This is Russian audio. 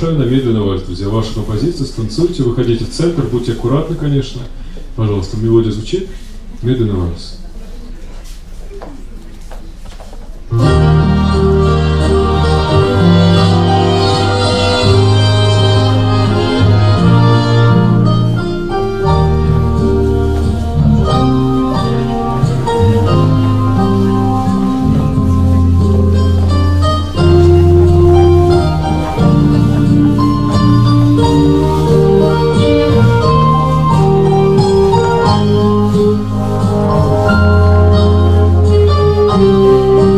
приглашаю на медленный вальс, друзья. Ваша композиция, станцуйте, выходите в центр, будьте аккуратны, конечно. Пожалуйста, мелодия звучит. Медленный вальс. Música